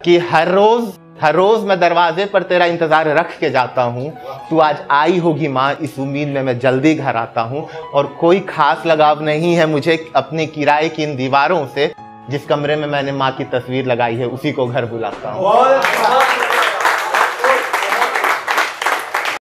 कि हर रोज हर रोज मैं दरवाजे पर तेरा इंतज़ार रख के जाता हूँ। तू आज आई होगी माँ, इस उम्मीद में मैं जल्दी घर आता हूँ। और कोई खास लगाव नहीं है मुझे अपने किराए की इन दीवारों से। जिस कमरे में मैंने माँ की तस्वीर लगाई है, उसी को घर बुलाता हूँ।